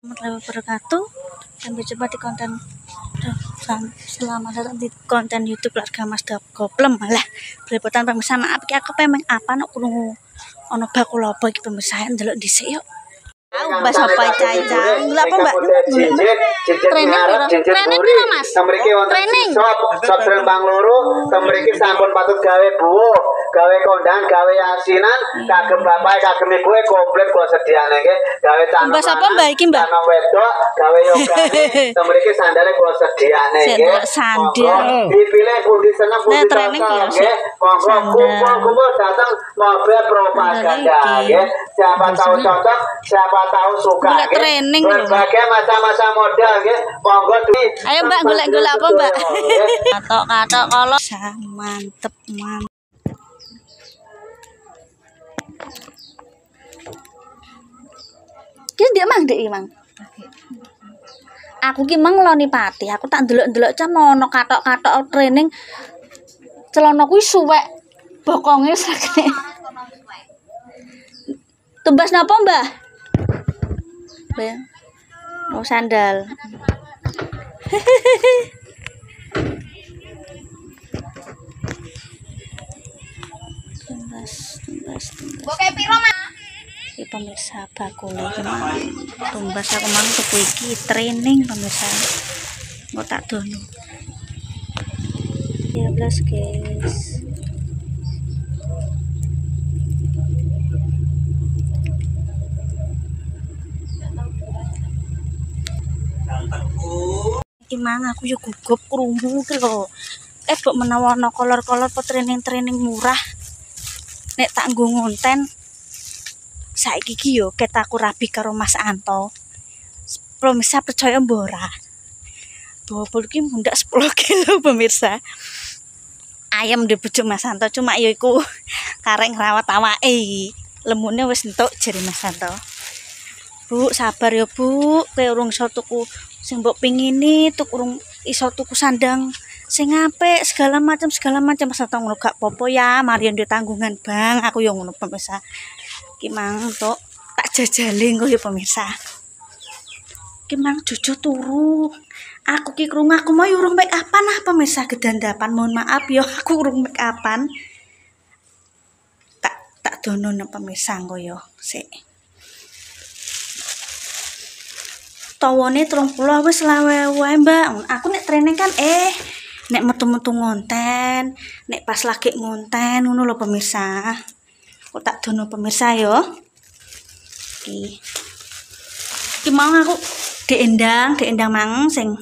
warahmatullahi wabarakatuh dan berjumpa di konten selamat datang di konten YouTube keluarga Mas Dap Goplem malah belepotan pemirsa maaf iki aku pemeng apa nok krungu ono bakul apa iki pemirsa ndelok dhisik yuk Tahu bahasa apa caca? Gula apa mbak? Training piro? Training piro, Mas? Training. shop, shop Serembang loro, temriki sampun patut gawe buwo, gawe kondang, gawe asinan, kagem bapak, kagem ibu komplit kula sediane nggih. Gawe canom. Mbak sapa, Mbak, iki, Mbak? Canom wedok, gawe yogane, temriki sandale kula sediane nggih. sandal. Dipilih pundi seneng pundi Nah, cocok, ya, nggih. Monggo kumpul-kumpul datang mobil propaganda nggih. Siapa tahu cocok, siapa tahu suka. Golek nggih. training lho. Berbagai macam-macam model nggih. Monggo Ayo mbak golek-golek apa mbak? Katok-katok kalau mantep mantep. Dia mang dek mang. Aku ki mang ngeloni pati, aku tak ndelok-ndelok cah ono katok-katok training. Celana kuwi suwek. Bokonge sakne. Tumbas napa, Mbah? Oh, sandal. tumbas tumbas tumbas Oke, piro? Iki pemirsa bakul tumbas aku mang tuku iki training pemirsa. Mau tak dono. 13 guys. Iki mang aku yo gugup krungu ki eh mbok menawa ana kolor-kolor training-training murah? Nek tak nggo ngonten saiki ki yo ket aku rabi karo Mas Anto. Pemirsa percaya mbora. Bobol ki mundak 10 kilo pemirsa. Ayam di bojo Mas Anto cuma yo iku karek ngrawat awake iki. Lemune wis entuk jari Mas Anto. Bu, sabar ya Bu. Kowe urung iso tuku sing mbok pingini, tuku urung iso tuku sandang. Sing apik segala macam segala macam masa tau ngono gak popo ya Marian dia tanggungan bang. Aku yang ngono pemirsa ki mang tok tak jajali engko ya pemirsa. Ki mang jojo turu aku ki krungu aku mau urung make upan ah pemirsa? Gedandapan mohon maaf ya aku urung make upan tak tak dono nang pemirsa engko ya sik. Tawane 30 wis lawe wae mbak. Aku nek training kan eh nek metu-metu ngonten nek pas lagi ngonten ngono lho pemirsa kok tak dono pemirsa yo. Iki iki mau aku diendang diendang mang sing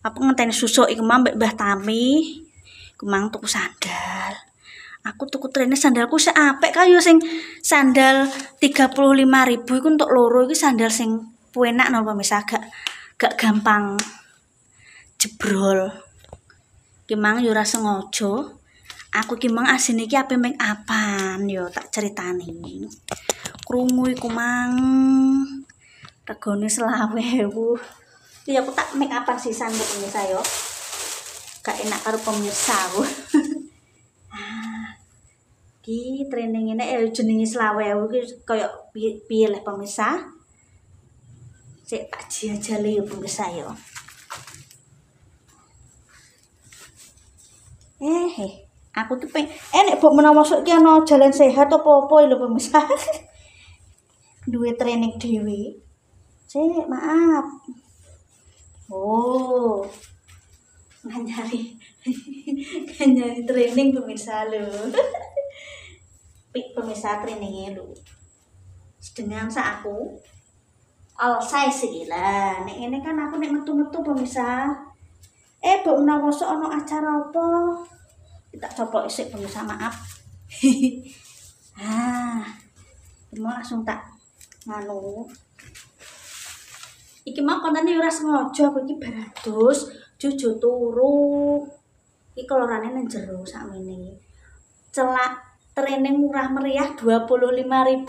apa ngenteni susuk iku mang mbek Mbah Tami. Iku mang tuku sandal. Aku tuku trene sandalku sik apik kayu sing sandal 35.000 iku untuk loro iki sandal sing enak no pemirsa. Gak gak gampang jebrol. Ki mang yo ora sengaja aku ki mang asine iki ape make upan yo tak ceritani. Krungu iku mang. Regane selawe ewu. Iki aku tak make upan sisan kok pemirsa yo. Gak enak karo pemirsa aku. Ah ki training ini eh jenenge selawe ewu ki koyo piye leh pemirsa? Cek tak jajali ya pemirsa ya. Eh, eh, aku tuh peng, eh nek mbok menawa masuk ki ana jalan sehat apa-apa lho pemirsa. Duwe training dhewe. Cek, maaf. Oh. Nganyari. Nganyari training pemirsa lho. Pik pemirsa trainingnya lho. Sedengam sa aku iki lah. Nek ini kan aku nek metu-metu pemirsa. Eh, mbok menawa sok ana acara apa? Kita coba isik pemirsa maaf. ah. Mau langsung tak nganu. Iki mau kontene ora sengaja aku iki beratus, juju turu. Iki kolorane nang jero sakmene. Celak training murah meriah 25.000.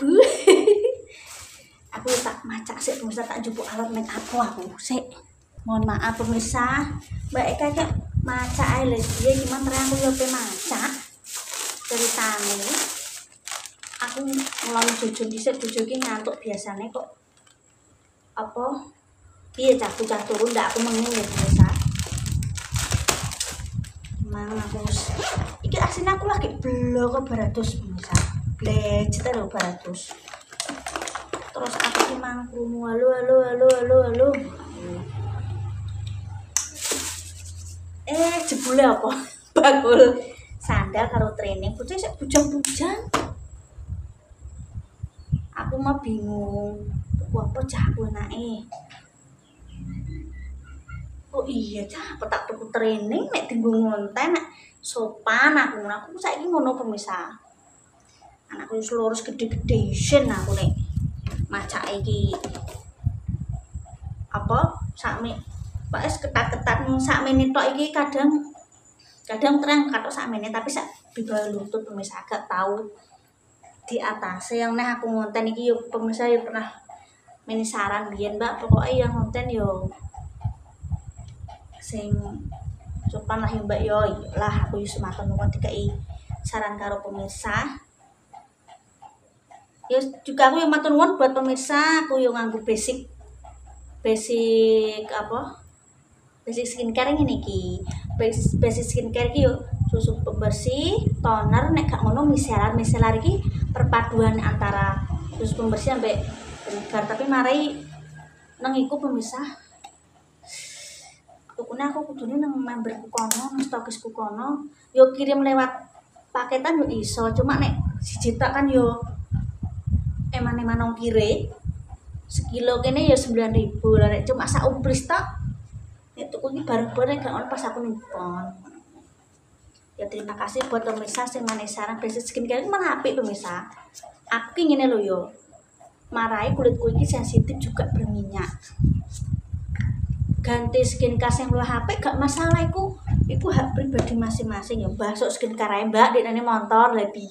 aku tak macak sih pemirsa tak jupuk alat make up aku sih mohon maaf pemirsa mbak Eka kayak macak aja lagi dia gimana terang aku yo pe macak ceritane aku ngelon jujur dhisik bojo iki ngantuk biasane kok apa piye cah turun ndak aku mengin ya biasa. Mang aku iki asin aku lagi blok baratus bisa blecet lho baratus terus aku ki mang krungu halo halo halo halo halo eh jebule apa? Bakul sandal karo training. Bocah sik bujang-bujang. Aku mah bingung. Tuku apa cah aku enake. Oh iya cah apa tak tuku training? Nek tinggu ngonten nek sopan aku. Aku saiki ngono pemirsa. Anakku wis lurus gede-gede. Isin aku nek. Macak iki. Apa? Sakme Pak es ketat-ketat sakmene tok iki kadang kadang terang katok sakmene tapi sak bawah lutut pemirsa agak tahu di atas yang nah aku ngonten iki yuk pemirsa yuk pernah mini saran biyen mbak. Pokoknya yang ngonten yo sing sopan lah mbak. Yo lah aku yuk semakin nuwun dikai saran karo pemirsa. Ya juga aku yang matur nuwun buat pemirsa aku yang nganggo basic basic apa basic skincare ini ki basic, skincare ki yuk susu pembersih toner nek gak ngono micellar micellar iki perpaduan antara susu pembersih sampai vinegar. Tapi marai nang iku pemirsa tukune aku kudune nang memberku kono nang stokisku kono yo kirim lewat paketan yo iso. Cuma nek siji tak kan yo eman-eman nang kire sekilo kene ya 9000 lah cuma ubris tak nek tuku iki bareng-bareng ono pas aku ning ya terima kasih buat pemirsa yang mana saran basic skincare itu mana apik pemirsa. Aku ingin lo yo. Marai kulit kulit sensitif juga berminyak. Ganti skincare yang lo HP gak masalah itu itu hak pribadi masing-masing ya basok skincare mbak. Di ini motor lebih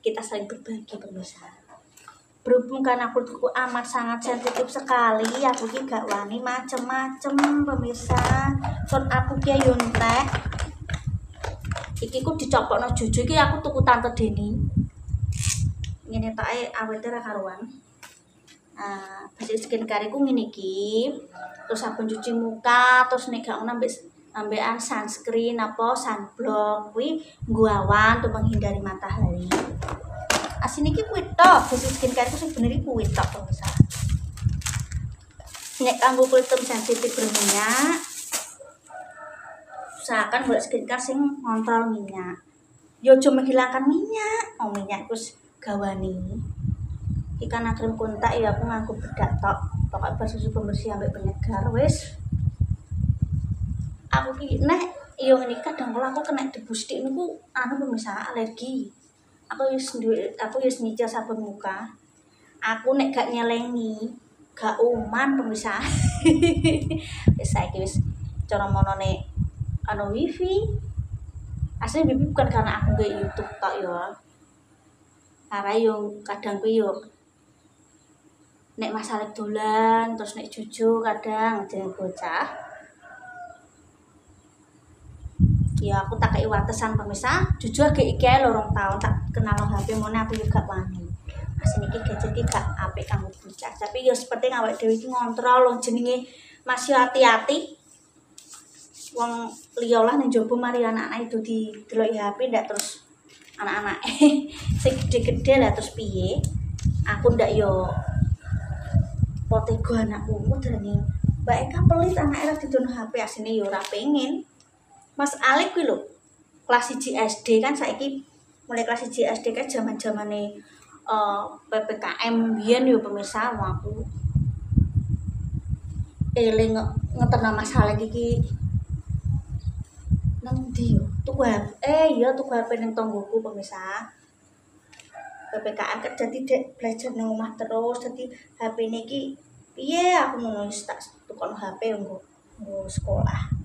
kita saling berbagi pemirsa berhubung karena kulitku amat sangat sensitif sekali aku juga gak wani macem-macem pemirsa. Kon aku kia yuntek iki ku dicopokno juju iki aku tuku tante Deni. Ngene tok ae ra karuan. Nah basic skincare ku ngene iki. Terus sabun cuci muka terus nek gak ngono ambek ambekan sunscreen apa sunblock kuwi awan untuk menghindari matahari asin iki kuwi tok basic skincare ku sebenarnya kuwi tok pemirsa nek kanggo kulit sensitif berminyak usahakan buat skincare sing ngontrol minyak. Yo cuma menghilangkan minyak. Oh minyak terus gawani. Ikan krim kuntak ya aku ngaku bedak tok. Pokoknya bersusu pembersih sampai penyegar wes aku ki nek yo ini kadang kalau aku kena debu stik niku anu pemirsa alergi aku yus aku yus nyicil sabun muka. Aku nek gak nyelengi gak uman pemirsa bisa iki wis cara mono nek anu wifi. Asli bibi bukan karena aku gak YouTube tok ya karena yo kadang gue yo. Nek masalah dolan terus nek cucu kadang jadi bocah ya aku tak kayak watesan pemirsa. Jujur agak iki lorong tahun tak kenal HP mana aku juga wani. Asli iki gadget iki gak apik kamu bocah tapi yo seperti ngawet dewi ngontrol lo jenenge masih hati-hati. Wong liya lah ning mari anak-anak itu di delok HP ndak terus anak-anak. Sing gede-gede lah terus piye? Aku ndak yo potego anakku. Nih Mbak Eka pelit anak era didon HP asine yo ora pengen Mas Alik kuwi lho kelas 1 SD kan saiki mulai kelas 1 SD kan zaman-zamane uh, PPKM biyen yo pemirsa aku. Eling ngeterno masalah iki nang ndi yo? Tuku eh iya tuku HP ning tonggoku pemirsa. PPKM kan jadi dek belajar nang omah terus jadi HP niki piye aku mau tak tukon HP nggo sekolah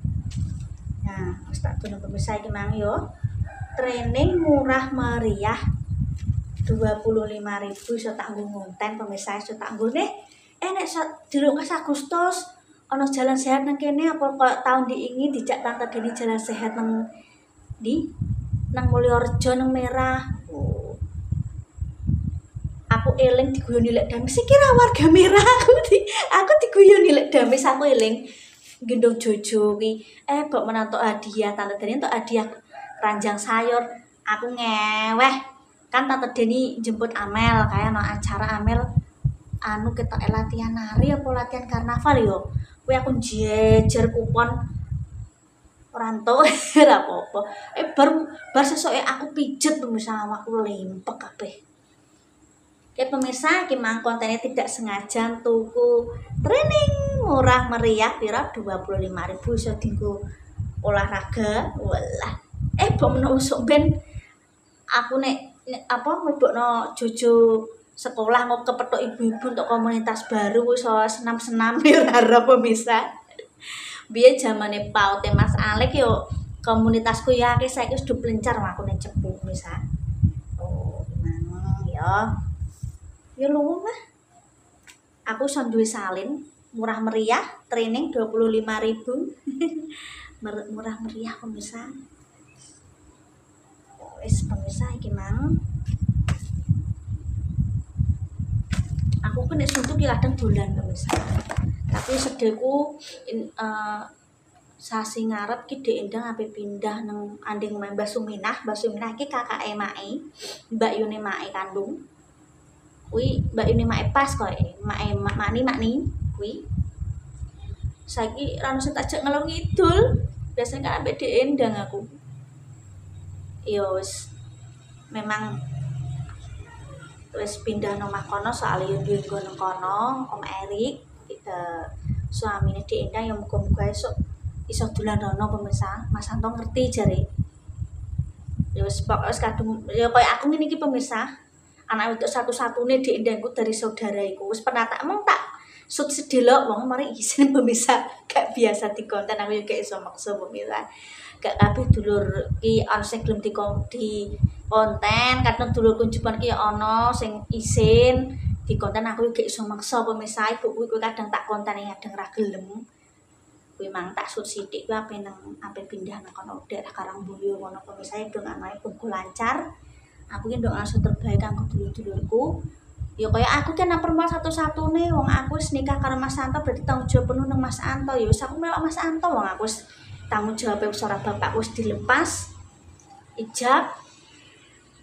nah tak tuno pemirsa iki mang yo. Training murah meriah 25.000 iso tak nggo ngonten pemirsa iso tak nggo nih. Eh nek diluk Agustus ono jalan sehat nang kene apa kok tahun diingin dijak tante Deni jalan sehat nang di nang Mulyorejo nang merah. Aku eling diguyoni lek damis. Iki warga merah aku di, aku diguyoni lek damis aku eling gendong jojo ki eh kok menantu hadiah tante Deni untuk hadiah ranjang sayur. Aku ngeweh. Kan tante Deni jemput Amel kayak no acara Amel anu kita latihan nari apa latihan karnaval yo. Kue aku jejer kupon. Rantau ora apa-apa. Eh bar bar sesuai aku pijet pemirsa awakku lempek kabeh. Oke pemirsa, kimang kontennya tidak sengaja tuku training murah meriah pira 25.000 iso dienggo olahraga. Walah. Eh bok menusuk ben aku nek, nek apa mlebokno jojo sekolah kok kepethuk ibu-ibu untuk komunitas baru iso senam-senam ora pemirsa. Biar zamane paute Mas Alek yo komunitasku ya akeh saiki wis duplencar aku nek cepu misal. Oh, gimana ya ya lu mah aku son duwe salin murah meriah training 25.000 murah meriah pemirsa. Wis pemirsa iki mang. Aku kan nek suntuk ki kadang dolan pemirsa. Tapi sedeku in, uh, sasi ngarep ki Dek Endang ape pindah nang anding Mbak Suminah, Mbak Suminah ki kakak Mai, Mbak Yuni Mai kandung. Kui mbak ini mak pas kok mak mak mani kui saiki rano sing tak ngelong ngidul biasanya kan ambek endang aku. Yo wis memang wis pindah nomah kono soalnya yo duwe kono kono Om Erik kita suamine di Endang yang muga-muga esuk iso dolan rono pemirsa. Mas Anto ngerti jare. Ya wis pokoke kadung ya koyo aku ngene iki pemirsa. Anak itu satu-satunya di indahku dari saudaraku wis pernah tak emang tak sut sedelok wong mari isin pemirsa. Gak biasa di konten aku juga iso maksa pemirsa. Gak kabeh dulur ki ana sing gelem di, di konten kadang dulur kunjuban ki ana sing isin di konten aku juga iso maksa pemirsa. Ibu kuwi kadang tak konten yang kadang ra gelem. Kuwi mang tak sut sithik kuwi ape nang ape pindah nang kono daerah Karangboyo ngono. Pemirsa dong anae pun lancar. Aku ki doa terbaik kanggo dulur-dulurku ya kaya aku kan permal satu-satu nih wong aku wis nikah karo Mas Anto berarti tanggung jawab penuh nang Mas Anto. Ya wis aku melok Mas Anto wong. Aku tanggung jawab ora bapak wis dilepas. Ijab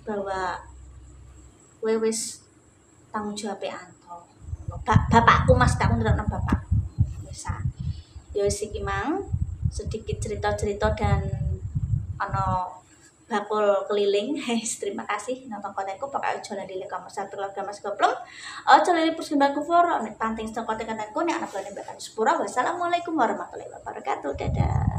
bahwa kowe wis tanggung jawab Anto. Bapakku Mas tak ndelokno bapak. Bisa ya wis iki mang. Sedikit cerita-cerita dan ono bakul keliling. Heis, terima kasih nonton kontenku. Pakai aja di kamar satu keluarga mas goblong aja lali persembahanku for nek panting setengah konten kontenku nek anak bulan bahkan sepura wassalamualaikum warahmatullahi wabarakatuh. Dadah